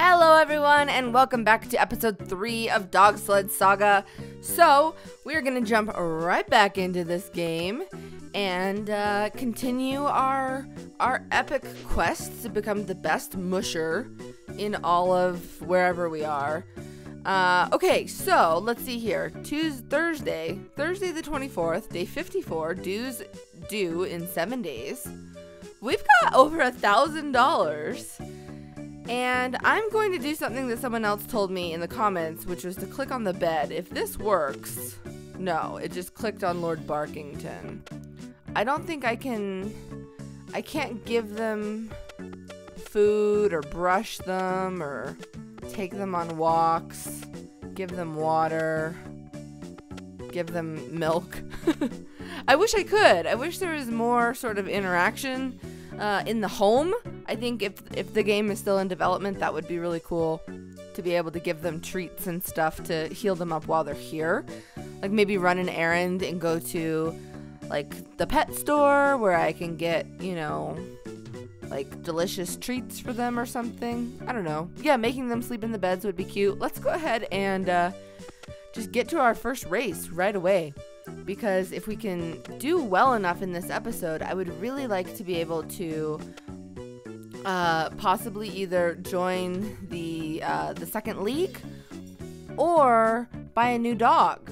Hello, everyone, and welcome back to episode three of Dog Sled Saga. So, we're gonna jump right back into this game and uh, continue our our epic quest to become the best musher in all of wherever we are. Uh, okay, so let's see here. Tuesday, Thursday, Thursday the 24th, day 54, dues due in seven days. We've got over a thousand dollars. And I'm going to do something that someone else told me in the comments, which was to click on the bed. If this works, no, it just clicked on Lord Barkington. I don't think I can, I can't give them food or brush them or take them on walks, give them water, give them milk. I wish I could. I wish there was more sort of interaction uh, in the home. I think if if the game is still in development, that would be really cool to be able to give them treats and stuff to heal them up while they're here. Like maybe run an errand and go to like the pet store where I can get, you know, like delicious treats for them or something. I don't know. Yeah, making them sleep in the beds would be cute. Let's go ahead and uh, just get to our first race right away because if we can do well enough in this episode, I would really like to be able to uh, possibly either join the uh, the second league or buy a new dog.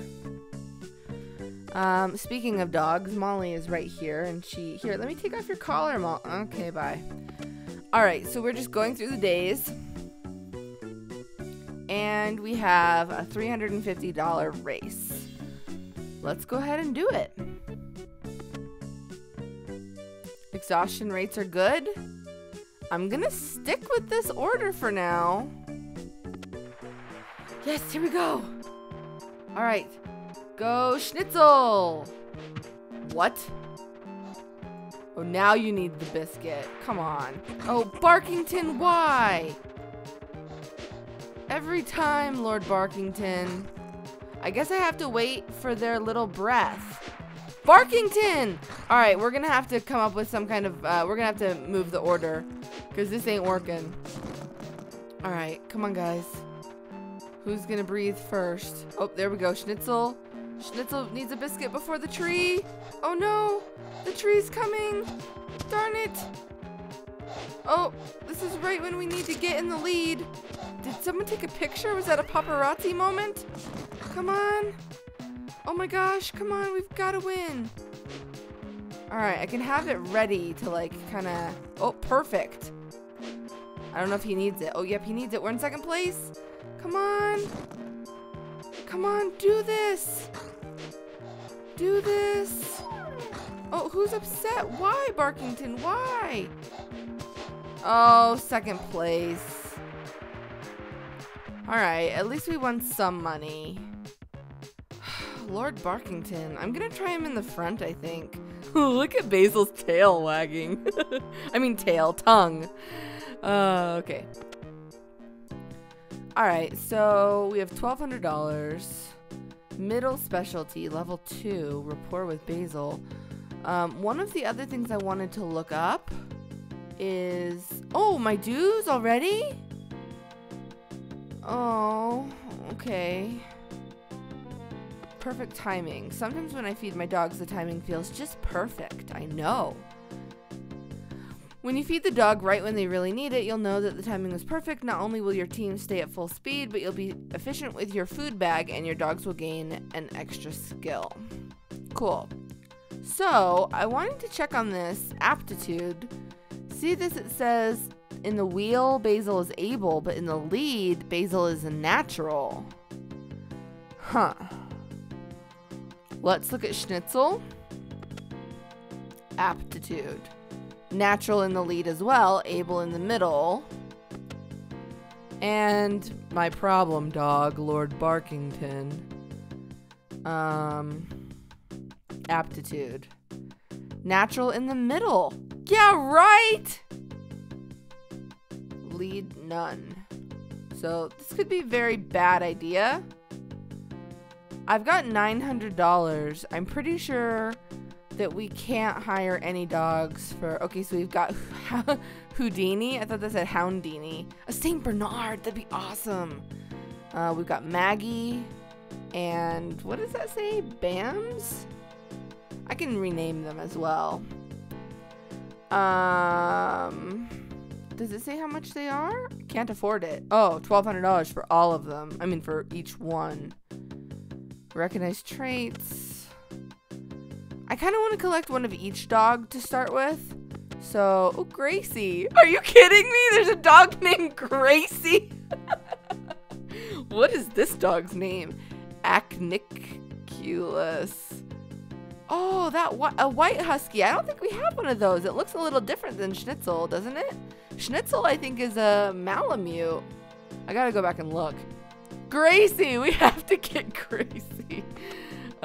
Um, speaking of dogs, Molly is right here, and she here. Let me take off your collar, Molly. Okay, bye. All right, so we're just going through the days, and we have a $350 race let's go ahead and do it. Exhaustion rates are good. I'm gonna stick with this order for now. Yes, here we go. All right, go schnitzel. What? Oh, now you need the biscuit. Come on. Oh, Barkington, why? Every time, Lord Barkington. I guess I have to wait for their little breath. Barkington! Alright, we're gonna have to come up with some kind of, uh, we're gonna have to move the order. Because this ain't working. Alright, come on guys. Who's gonna breathe first? Oh, there we go. Schnitzel. Schnitzel needs a biscuit before the tree. Oh no! The tree's coming! Darn it! Oh, this is right when we need to get in the lead. Did someone take a picture? Was that a paparazzi moment? Come on. Oh my gosh, come on, we've got to win. All right, I can have it ready to like kind of, oh, perfect. I don't know if he needs it. Oh, yep, he needs it. We're in second place. Come on. Come on, do this. Do this. Oh, who's upset? Why, Barkington? Why? Oh, second place. All right, at least we won some money. Lord Barkington. I'm gonna try him in the front, I think. Look at Basil's tail wagging. I mean tail, tongue. Uh, okay. Alright, so we have $1,200. Middle specialty, level 2, rapport with Basil. Um, one of the other things I wanted to look up is... Oh, my dues already? Oh, okay perfect timing. Sometimes when I feed my dogs, the timing feels just perfect. I know. When you feed the dog right when they really need it, you'll know that the timing is perfect. Not only will your team stay at full speed, but you'll be efficient with your food bag and your dogs will gain an extra skill. Cool. So, I wanted to check on this aptitude. See this, it says in the wheel, Basil is able, but in the lead, Basil is a natural. Huh. Let's look at Schnitzel. Aptitude. Natural in the lead as well, able in the middle. And my problem dog, Lord Barkington. Um, aptitude. Natural in the middle. Yeah, right! Lead none. So this could be a very bad idea. I've got $900. I'm pretty sure that we can't hire any dogs for. Okay, so we've got Houdini. I thought that said Houndini. A St. Bernard. That'd be awesome. Uh, we've got Maggie. And what does that say? Bams? I can rename them as well. Um, does it say how much they are? Can't afford it. Oh, $1,200 for all of them. I mean, for each one. Recognize traits. I kind of want to collect one of each dog to start with. So, oh, Gracie. Are you kidding me? There's a dog named Gracie. what is this dog's name? Acniculus. Oh, that a white husky. I don't think we have one of those. It looks a little different than Schnitzel, doesn't it? Schnitzel, I think, is a Malamute. I gotta go back and look. Gracie, we have to get Gracie.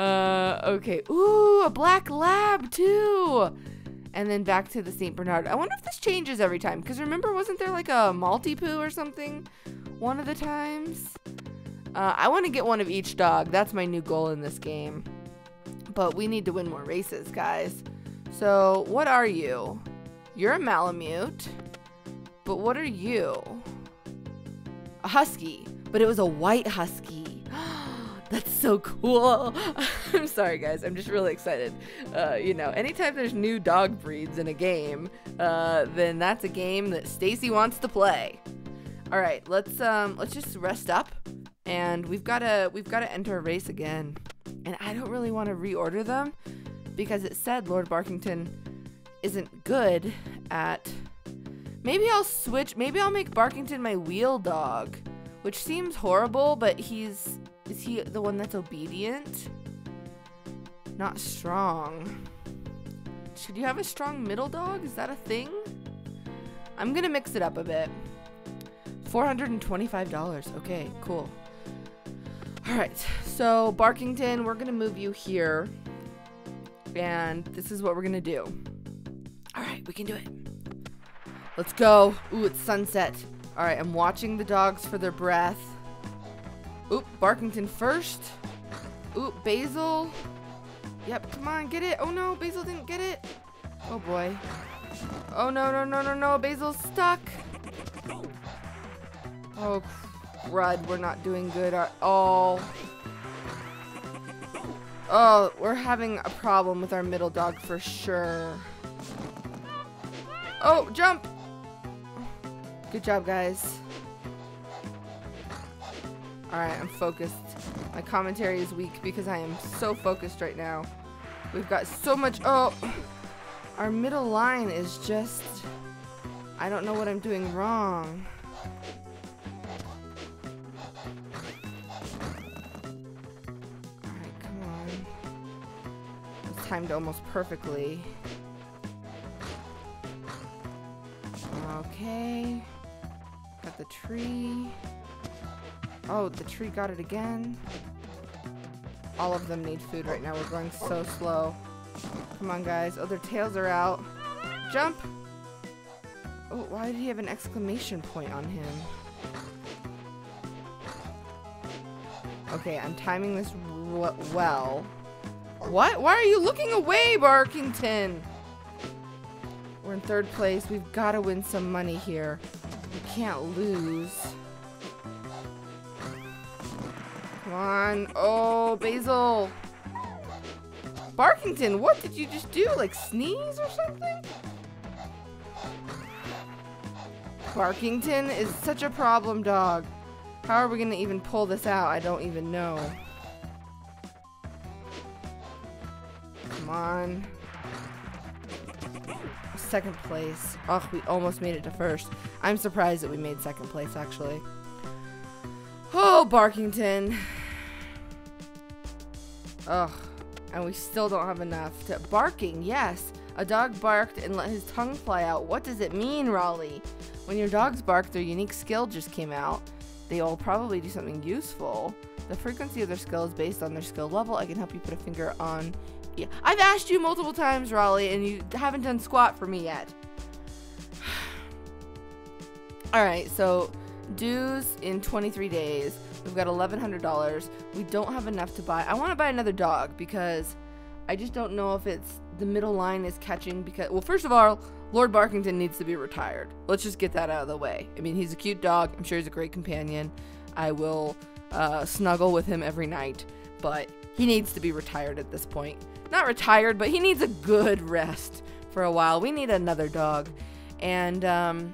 Uh, okay. Ooh, a black lab too. And then back to the St. Bernard. I wonder if this changes every time. Because remember, wasn't there like a Maltipoo or something one of the times? Uh, I want to get one of each dog. That's my new goal in this game. But we need to win more races, guys. So, what are you? You're a Malamute. But what are you? A Husky. But it was a white Husky. That's so cool. I'm sorry, guys. I'm just really excited. Uh, you know, anytime there's new dog breeds in a game, uh, then that's a game that Stacy wants to play. All right, let's um, let's just rest up, and we've gotta we've gotta enter a race again and I don't really want to reorder them because it said Lord Barkington isn't good at. Maybe I'll switch. Maybe I'll make Barkington my wheel dog, which seems horrible, but he's. Is he the one that's obedient? Not strong. Should you have a strong middle dog? Is that a thing? I'm gonna mix it up a bit. $425. Okay, cool. All right, so Barkington, we're gonna move you here. And this is what we're gonna do. All right, we can do it. Let's go. Ooh, it's sunset. All right, I'm watching the dogs for their breath. Oop, Barkington first. Oop, Basil. Yep, come on, get it. Oh no, Basil didn't get it. Oh boy. Oh no, no, no, no, no, Basil's stuck. Oh crud, we're not doing good at all. Oh, we're having a problem with our middle dog for sure. Oh, jump! Good job, guys. Alright, I'm focused. My commentary is weak because I am so focused right now. We've got so much- oh! Our middle line is just... I don't know what I'm doing wrong. Alright, come on. It's timed almost perfectly. Okay. Got the tree. Oh, the tree got it again. All of them need food right now. We're going so slow. Come on, guys. Oh, their tails are out. Jump! Oh, why did he have an exclamation point on him? Okay, I'm timing this well. What? Why are you looking away, Barkington? We're in third place. We've got to win some money here. We can't lose. On. Oh, Basil. Barkington, what did you just do? Like sneeze or something? Barkington is such a problem dog. How are we to even pull this out? I don't even know. Come on. Second place. Ugh, we almost made it to first. I'm surprised that we made second place, actually. Oh, Barkington. Ugh. And we still don't have enough to... Barking, yes. A dog barked and let his tongue fly out. What does it mean, Raleigh? When your dogs bark, their unique skill just came out. They will probably do something useful. The frequency of their skill is based on their skill level. I can help you put a finger on yeah. I've asked you multiple times, Raleigh, and you haven't done squat for me yet. Alright, so dues in 23 days. We've got $1,100. We don't have enough to buy. I want to buy another dog because I just don't know if it's the middle line is catching because, well, first of all, Lord Barkington needs to be retired. Let's just get that out of the way. I mean, he's a cute dog. I'm sure he's a great companion. I will uh, snuggle with him every night, but he needs to be retired at this point. Not retired, but he needs a good rest for a while. We need another dog. And um,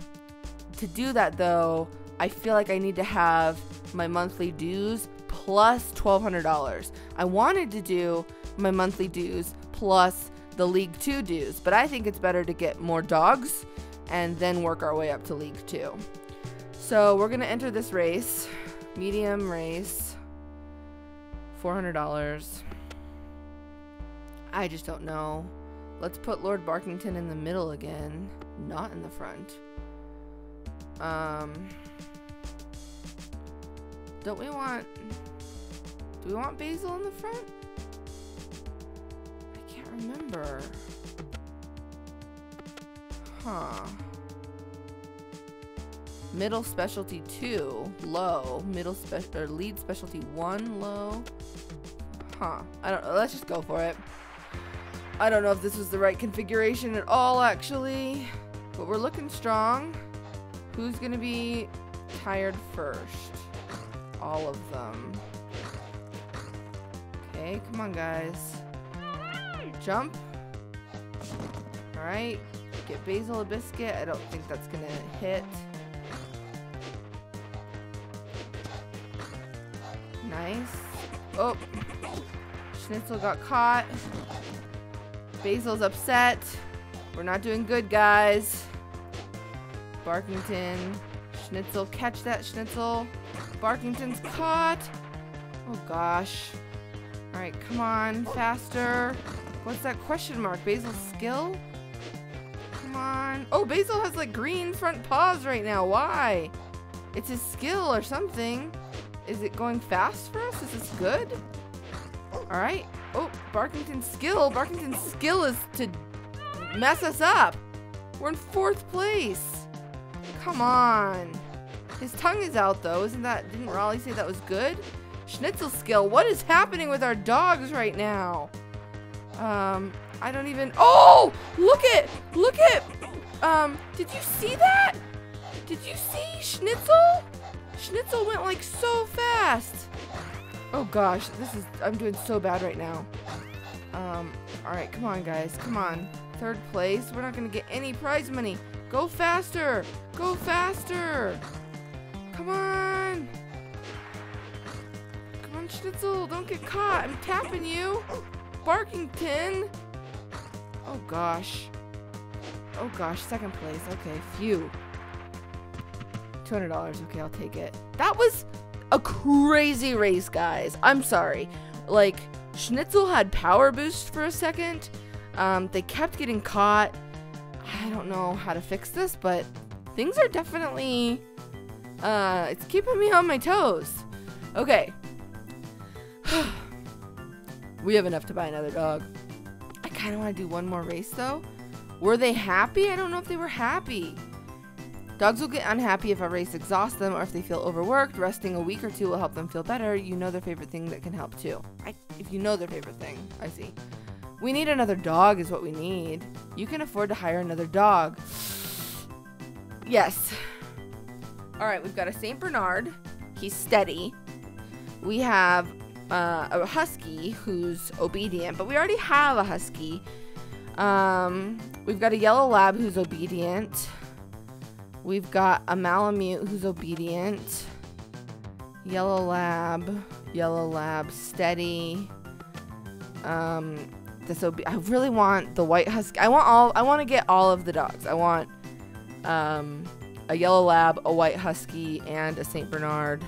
to do that, though, I feel like I need to have my monthly dues plus $1,200. I wanted to do my monthly dues plus the League 2 dues, but I think it's better to get more dogs and then work our way up to League 2. So we're going to enter this race, medium race, $400. I just don't know. Let's put Lord Barkington in the middle again, not in the front. Um, don't we want... Do we want Basil in the front? I can't remember. Huh. Middle specialty 2, low. Middle special or lead specialty 1, low. Huh. I don't know. Let's just go for it. I don't know if this was the right configuration at all, actually. But we're looking strong. Who's going to be tired first? All of them. Okay, come on, guys. Jump. Alright. Get Basil a biscuit. I don't think that's to hit. Nice. Oh. Schnitzel got caught. Basil's upset. We're not doing good, guys. Barkington. Schnitzel. Catch that, Schnitzel. Barkington's caught. Oh, gosh. Alright, come on. Faster. What's that question mark? Basil's skill? Come on. Oh, Basil has, like, green front paws right now. Why? It's his skill or something. Is it going fast for us? Is this good? Alright. Oh, Barkington's skill. Barkington's skill is to mess us up. We're in fourth place. Come on. His tongue is out though. Isn't that, didn't Raleigh say that was good? Schnitzel skill. What is happening with our dogs right now? Um, I don't even, oh, look at, look at, um, did you see that? Did you see Schnitzel? Schnitzel went like so fast. Oh gosh, this is, I'm doing so bad right now. Um, alright, come on guys, come on. Third place, we're not gonna get any prize money. Go faster, go faster. Come on. Come on, Schnitzel, don't get caught. I'm tapping you. Barkington. Oh gosh. Oh gosh, second place. Okay, phew. $200. Okay, I'll take it. That was a crazy race, guys. I'm sorry. Like, Schnitzel had power boost for a second. Um, they kept getting caught. I don't know how to fix this, but things are definitely, uh, it's keeping me on my toes. Okay. we have enough to buy another dog. I kind of want to do one more race, though. Were they happy? I don't know if they were happy. Dogs will get unhappy if a race exhausts them or if they feel overworked. Resting a week or two will help them feel better. You know their favorite thing that can help too. I, if you know their favorite thing, I see. We need another dog is what we need. You can afford to hire another dog. Yes. All right, we've got a St. Bernard. He's steady. We have uh, a Husky who's obedient, but we already have a Husky. Um, we've got a Yellow Lab who's obedient. We've got a Malamute who's obedient. Yellow Lab. Yellow Lab. Steady. Um, this I really want the White Husky. I want all. I want to get all of the dogs. I want um, a Yellow Lab, a White Husky, and a Saint Bernard,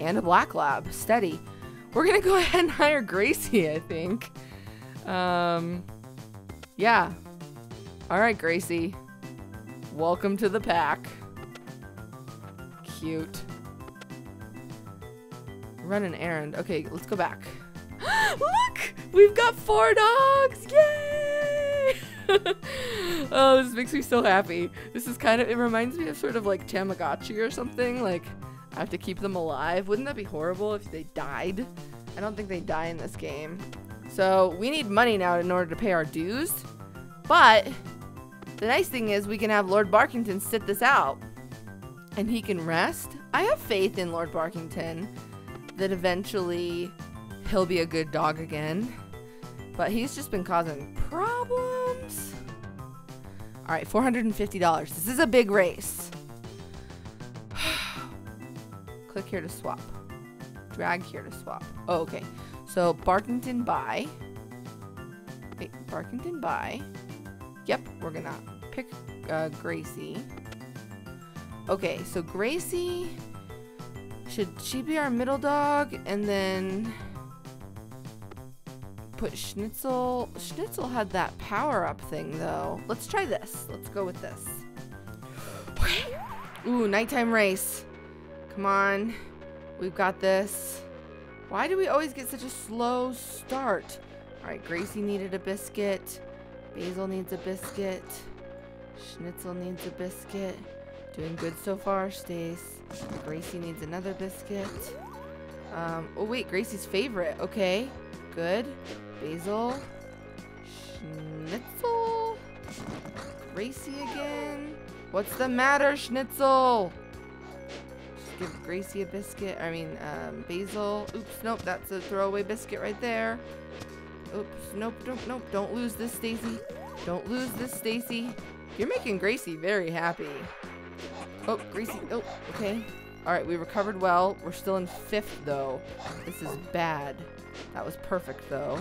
and a Black Lab. Steady. We're gonna go ahead and hire Gracie. I think. Um, yeah. All right, Gracie. Welcome to the pack. Cute. Run an errand. Okay, let's go back. Look! We've got four dogs! Yay! oh, this makes me so happy. This is kind of, it reminds me of sort of like Tamagotchi or something. Like, I have to keep them alive. Wouldn't that be horrible if they died? I don't think they die in this game. So we need money now in order to pay our dues. But the nice thing is we can have Lord Barkington sit this out and he can rest. I have faith in Lord Barkington that eventually he'll be a good dog again. But he's just been causing problems. All right, $450. This is a big race. Click here to swap. Drag here to swap. Oh, okay. So Barkington buy. Wait, Barkington buy. Yep, we're gonna pick uh, Gracie. Okay, so Gracie, should she be our middle dog? And then put Schnitzel. Schnitzel had that power up thing though. Let's try this. Let's go with this. Ooh, nighttime race. Come on. We've got this. Why do we always get such a slow start? All right, Gracie needed a biscuit. Basil needs a biscuit. Schnitzel needs a biscuit. Doing good so far, Stace. Gracie needs another biscuit. Um, oh wait, Gracie's favorite. Okay, good. Basil. Schnitzel. Gracie again. What's the matter, Schnitzel? Just give Gracie a biscuit. I mean, um, Basil. Oops, nope, that's a throwaway biscuit right there. Oops, nope, nope, nope. Don't lose this, Stacy. Don't lose this, Stacy. You're making Gracie very happy. Oh, Gracie. Oh, okay. All right, we recovered well. We're still in fifth, though. This is bad. That was perfect, though.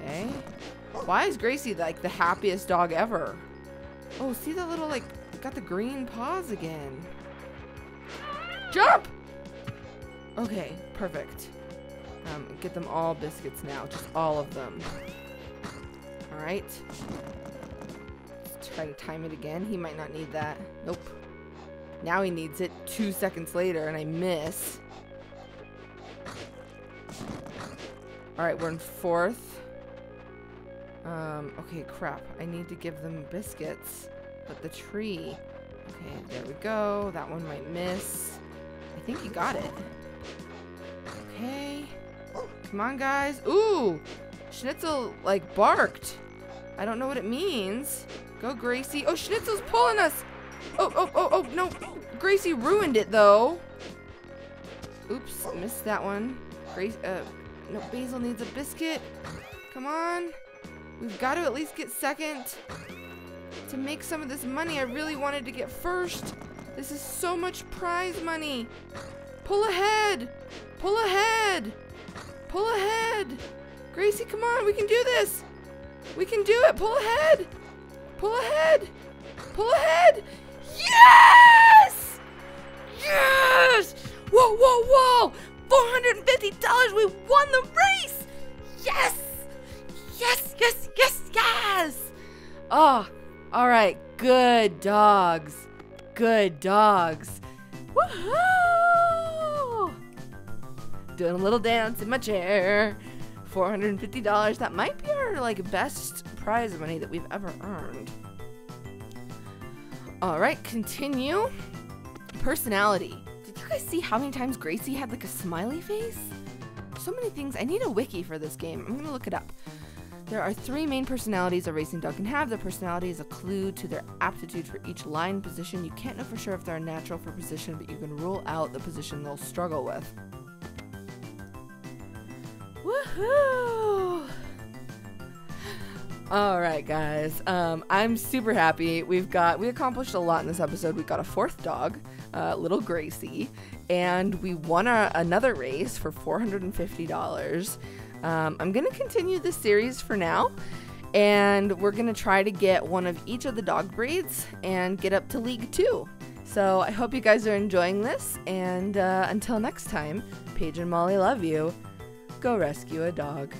Okay. Why is Gracie, like, the happiest dog ever? Oh, see that little, like, got the green paws again. Jump! Okay, perfect. Um, get them all biscuits now. Just all of them. Alright. Let's try to time it again. He might not need that. Nope. Now he needs it two seconds later and I miss. Alright, we're in fourth. Um, okay, crap. I need to give them biscuits. But the tree. Okay, there we go. That one might miss. I think he got it. Okay. Come on, guys. Ooh! Schnitzel, like, barked. I don't know what it means. Go, Gracie. Oh, Schnitzel's pulling us! Oh, oh, oh, oh, no. Gracie ruined it, though. Oops, missed that one. Grace, uh, no, Basil needs a biscuit. Come on. We've got to at least get second. To make some of this money, I really wanted to get first. This is so much prize money. Pull ahead. Pull ahead. Pull ahead. Gracie, come on. We can do this. We can do it. Pull ahead. Pull ahead. Pull ahead. Yes! Yes! Whoa, whoa, whoa! $450! We won the race! Yes! Yes, yes, yes, yes! Oh, all right. Good dogs. Good dogs. Woohoo! Doing a little dance in my chair. $450. That might be our like best prize money that we've ever earned. All right, continue. Personality. Did you guys see how many times Gracie had like a smiley face? So many things. I need a wiki for this game. I'm gonna look it up. There are three main personalities a racing dog can have. The personality is a clue to their aptitude for each line position. You can't know for sure if they're natural for position, but you can rule out the position they'll struggle with. Woohoo! All right, guys. Um, I'm super happy. We've got we accomplished a lot in this episode. We got a fourth dog, uh, little Gracie, and we won another race for four hundred and fifty dollars. Um, I'm gonna continue this series for now, and we're gonna try to get one of each of the dog breeds and get up to League Two. So I hope you guys are enjoying this, and uh, until next time, Paige and Molly love you. Go rescue a dog.